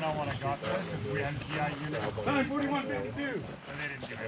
know when I got there because we had GI units. Time 4152. And they didn't give me